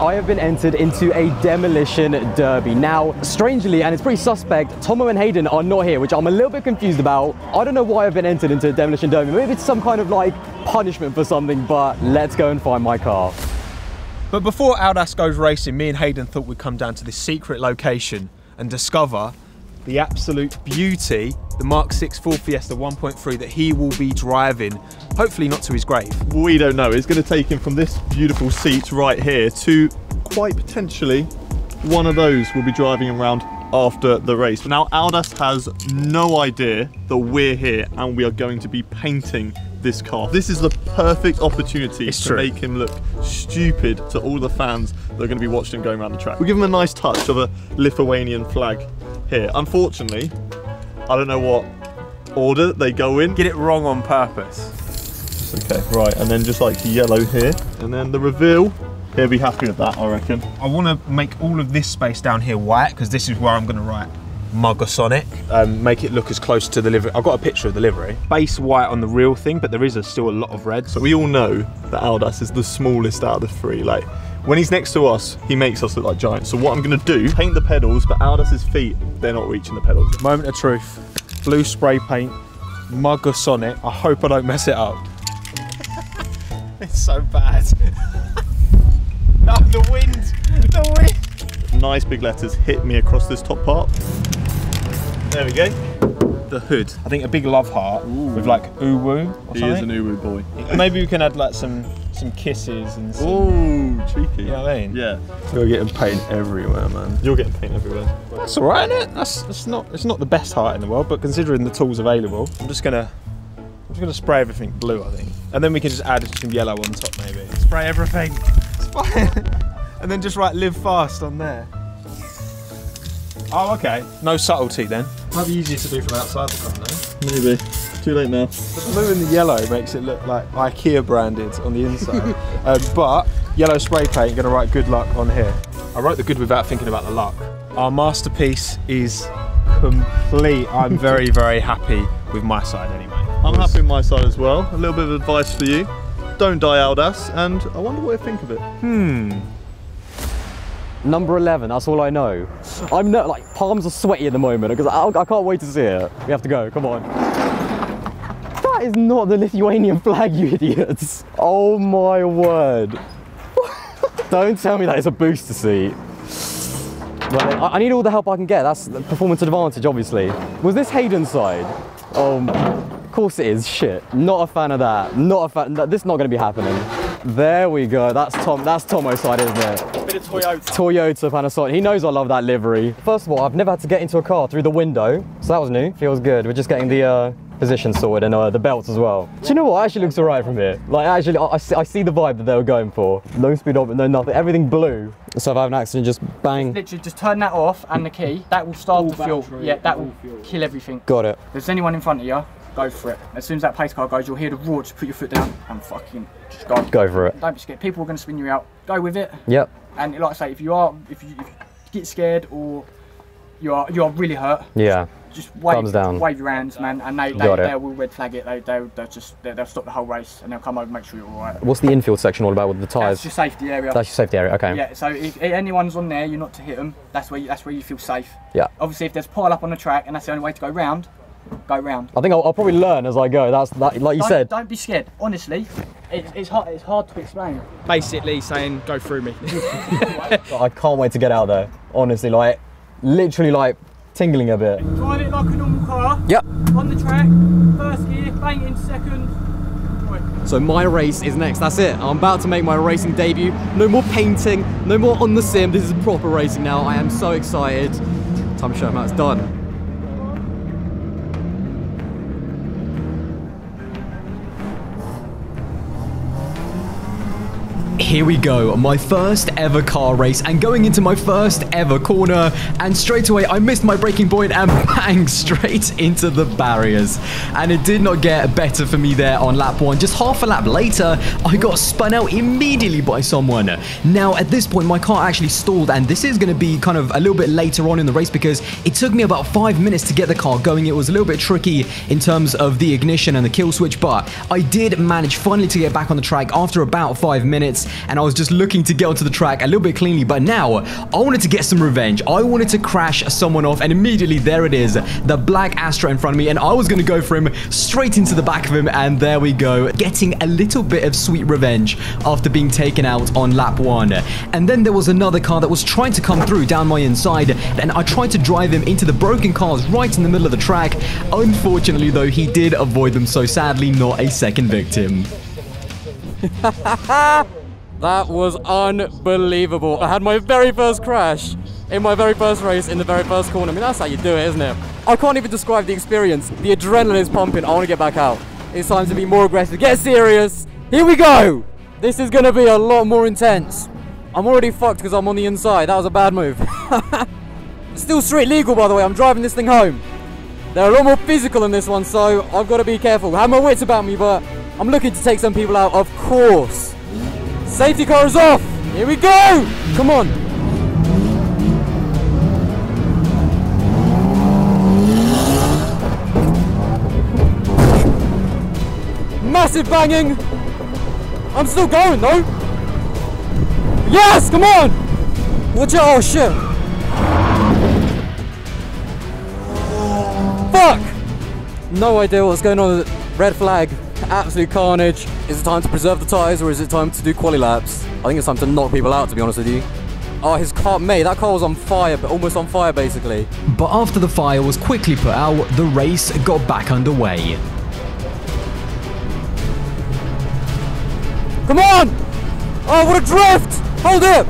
I have been entered into a demolition derby. Now, strangely, and it's pretty suspect, Tommo and Haydon are not here, which I'm a little bit confused about. I don't know why I've been entered into a demolition derby. Maybe it's some kind of like punishment for something, but let's go and find my car. But before Aldas goes racing, me and Haydon thought we'd come down to this secret location and discover the absolute beauty, the Mark 6 Ford Fiesta 1.3 that he will be driving, hopefully not to his grave. We don't know. It's going to take him from this beautiful seat right here to quite potentially one of those we'll be driving around after the race. Now, Aldas has no idea that we're here and we are going to be painting this car. This is the perfect opportunity It's to true. make him look stupid to all the fans that are going to be watching him going around the track. We give him a nice touch of a Lithuanian flag here. Unfortunately, I don't know what order they go in. Get it wrong on purpose. Okay, right, and then just like yellow here, and then the reveal. He'll be happy with that, I reckon. I want to make all of this space down here white because this is where I'm going to write Muggus on it. Um, make it look as close to the livery. I've got a picture of the livery. Base white on the real thing, but there is a, still a lot of red. So we all know that Aldas is the smallest out of the three. Like, when he's next to us, he makes us look like giants. So what I'm gonna do, paint the pedals, but Aldas's feet, they're not reaching the pedals. Moment of truth. Blue spray paint. Muggus on it. I hope I don't mess it up. it's so bad. no, the wind. The wind. Nice big letters hit me across this top part. There we go. The hood. I think a big love heart with like uwu or He is an Uwu boy. Maybe we can add like some some kisses and some. Ooh, cheeky. You know what I mean? Yeah. You're getting paint everywhere, man. You're getting paint everywhere. That's all right, isn't it? That's, that's not it's not the best heart in the world, but considering the tools available, I'm just gonna I'm just gonna spray everything blue, I think, and then we can just add some yellow on top, maybe. Spray everything, spray, and then just write "live fast" on there. Oh, okay. No subtlety then. Might be easier to do from outside the car, no? Maybe. Too late now. The blue and the yellow makes it look like IKEA branded on the inside. um, but yellow spray paint, gonna write good luck on here. I wrote the good without thinking about the luck. Our masterpiece is complete. I'm very, very happy with my side anyway. I'm happy with my side as well. A little bit of advice for you. Don't die Aldas, and I wonder what you think of it. Hmm. Number 11, that's all I know. I'm not, like, palms are sweaty at the moment because I, I can't wait to see it. We have to go, come on. That is not the Lithuanian flag, you idiots. Oh my word. Don't tell me that it's a booster seat. Well, I, I need all the help I can get. That's performance advantage, obviously. Was this Haydon's side? Um, of course it is. Shit. Not a fan of that. Not a fan. This is not going to be happening. There we go. That's Tom. That's Tommo's side, isn't it? Bit of Toyota. Toyota Panasonic. He knows I love that livery. First of all, I've never had to get into a car through the window, so that was new. Feels good. We're just getting the uh, position sorted and uh, the belts as well. Do you know what? It actually looks alright from here. Like, actually, I, I, see, I see the vibe that they were going for. No speed up, no nothing. Everything blue. So if I have an accident, just bang. Literally, just turn that off and the key. That will start the fuel. Yeah, that will kill everything. Got it. If there's anyone in front of you, go for it. As soon as that pace car goes, you'll hear the roar. Just put your foot down and fucking just go. Go for it. Don't be scared. People are going to spin you out. Go with it. Yep. And like I say, if you are, if you, if you get scared or you are you are really hurt, Yeah. just wave, Thumbs down. wave your hands, man, and they, they, they will red flag it. They they they'll just they, they'll stop the whole race and they'll come over and make sure you're all right. What's the infield section all about with the tyres? That's your safety area. That's your safety area. Okay. Yeah, so if anyone's on there, you're not to hit them. That's where you, that's where you feel safe. Yeah. Obviously, if there's pile up on the track and that's the only way to go round, go round. I think I'll, I'll probably learn as I go. That's that, like you don't, said. don't be scared. Honestly, it's, it's hard. It's hard to explain. basically saying go through me. I can't wait to get out there. Honestly, like literally like tingling a bit. Drive it like a normal car. Yep. On the track, first gear, bang it in second. So my race is next. That's it. I'm about to make my racing debut. No more painting. No more on the sim. This is proper racing now. I am so excited. Time to show them how it's done. Here we go, my first ever car race and going into my first ever corner and straight away I missed my braking point and bang straight into the barriers and it did not get better for me there on lap one. Just half a lap later I got spun out immediately by someone. Now at this point my car actually stalled and this is going to be kind of a little bit later on in the race because it took me about five minutes to get the car going. It was a little bit tricky in terms of the ignition and the kill switch but I did manage finally to get back on the track after about five minutes and I was just looking to get onto the track a little bit cleanly, but now I wanted to get some revenge. I wanted to crash someone off and immediately there it is, the black Astra in front of me and I was going to go for him straight into the back of him and there we go, getting a little bit of sweet revenge after being taken out on lap one. And then there was another car that was trying to come through down my inside and I tried to drive him into the broken cars right in the middle of the track. Unfortunately though, he did avoid them so sadly not a second victim. That was unbelievable. I had my very first crash in my very first race in the very first corner. I mean, that's how you do it, isn't it? I can't even describe the experience. The adrenaline is pumping. I want to get back out. It's time to be more aggressive. Get serious. Here we go. This is going to be a lot more intense. I'm already fucked because I'm on the inside. That was a bad move. Still street legal, by the way. I'm driving this thing home. They're a lot more physical in this one, so I've got to be careful. I have my wits about me, but I'm looking to take some people out, of course. Safety car is off. Here we go. Come on. Massive banging. I'm still going though. Yes, come on. Watch out. Oh shit. Fuck. No idea what's going on. Red flag. Absolute carnage. Is it time to preserve the tyres or is it time to do quali laps? I think it's time to knock people out to be honest with you. Oh, his car, mate, that car was on fire, but almost on fire basically. But after the fire was quickly put out, the race got back underway. Come on! Oh, what a drift! Hold it!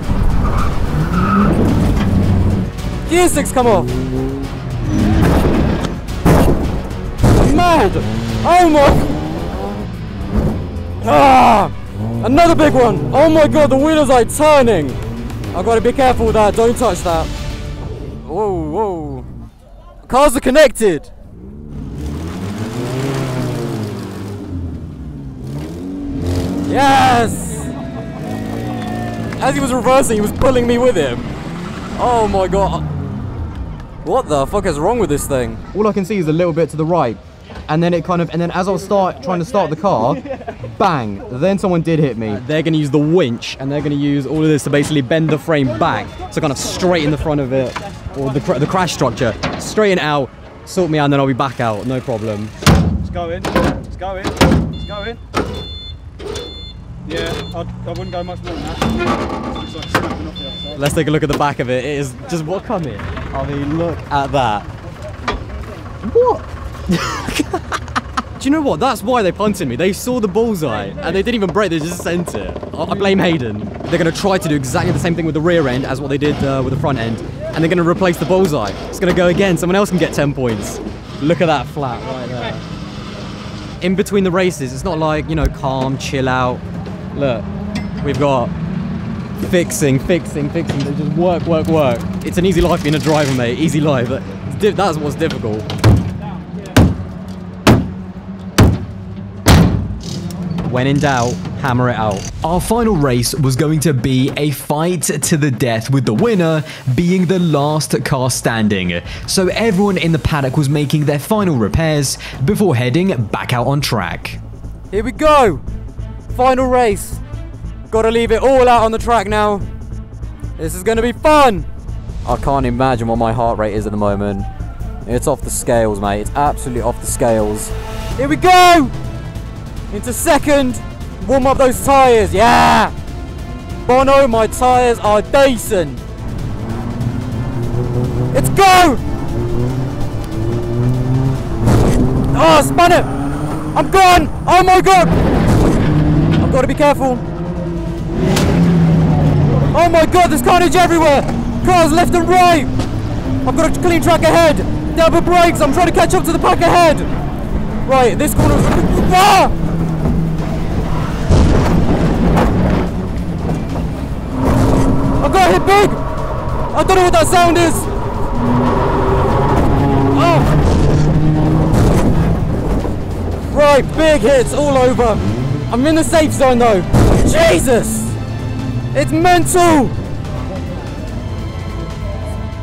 Gear 6 come off. Mad! Oh my... Ah! Another big one! Oh my god, the wheels are turning! I've got to be careful with that, don't touch that. Whoa, whoa. Cars are connected! Yes! As he was reversing, he was pulling me with him. Oh my god. What the fuck is wrong with this thing? All I can see is a little bit to the right. And then it kind of, and then as I was start trying to start the car, bang, then someone did hit me. They're gonna use the winch and they're gonna use all of this to basically bend the frame back. So kind of straighten the front of it, or the, cr the crash structure. Straighten out, sort me out, and then I'll be back out, no problem. It's going. It's going. It's going. Yeah, I'd, I wouldn't go much more than that. It's like off the outside. Let's take a look at the back of it. It is just what come here. I mean, look at that. What? Do you know what? That's why they punted me. They saw the bullseye and they didn't even break. They just sent it. I, blame Haydon. They're going to try to do exactly the same thing with the rear end as what they did uh, with the front end, and they're going to replace the bullseye. It's going to go again. Someone else can get 10 points. Look at that flat right there. In between the races, it's not like you know calm, chill out. Look, we've got fixing, fixing, fixing. They just work, work, work. It's an easy life being a driver, mate. Easy life. That's what's difficult. When in doubt, hammer it out. Our final race was going to be a fight to the death with the winner being the last car standing. So everyone in the paddock was making their final repairs before heading back out on track. Here we go. Final race. Gotta leave it all out on the track now. This is gonna be fun. I can't imagine what my heart rate is at the moment. It's off the scales, mate. It's absolutely off the scales. Here we go! Into second. Warm up those tyres. Yeah! Bono, my tyres are decent. Let's go! Oh, spun it! I'm gone! Oh my god! I've got to be careful. Oh my god, there's carnage everywhere! Cars left and right! I've got a clean track ahead! Double brakes, I'm trying to catch up to the pack ahead! Right, this corner. Ah! Big! I don't know what that sound is! Oh! Right, big hits all over. I'm in the safe zone though. Jesus! It's mental!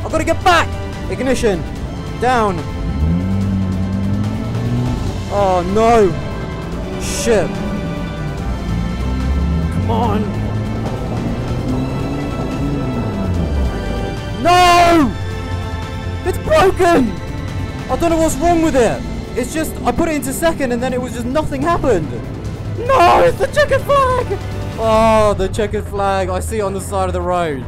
I've got to get back! Ignition. Down. Oh no! Shit. Come on! Broken! I don't know what's wrong with it. It's just, I put it into second and then it was just nothing happened. No, it's the checkered flag! Oh, the checkered flag. I see it on the side of the road.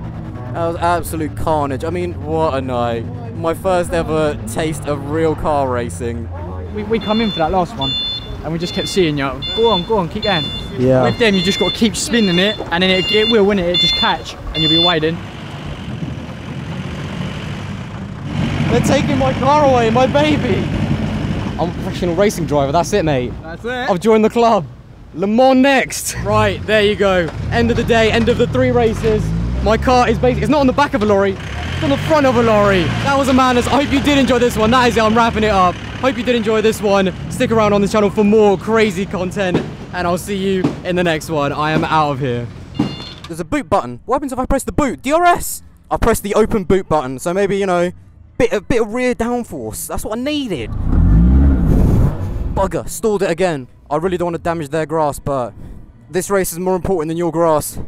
That was absolute carnage. I mean, what a night. My first ever taste of real car racing. We, we come in for that last one, and we just kept seeing you. Go on, go on, keep going. Yeah. With them, you just got to keep spinning it, and then it, it will win it. It just catch, and you'll be waiting. They're taking my car away, my baby. I'm a professional racing driver. That's it, mate. That's it. I've joined the club. Le Mans next. Right, there you go. End of the day, end of the three races. My car is basically, it's not on the back of a lorry, it's on the front of a lorry. That was a madness. I hope you did enjoy this one. That is it, I'm wrapping it up. Hope you did enjoy this one. Stick around on this channel for more crazy content, and I'll see you in the next one. I am out of here. There's a boot button. What happens if I press the boot? DRS! I pressed the open boot button, so maybe, you know, bit, a bit of rear downforce. That's what I needed. Bugger, stalled it again. I really don't want to damage their grass, but this race is more important than your grass.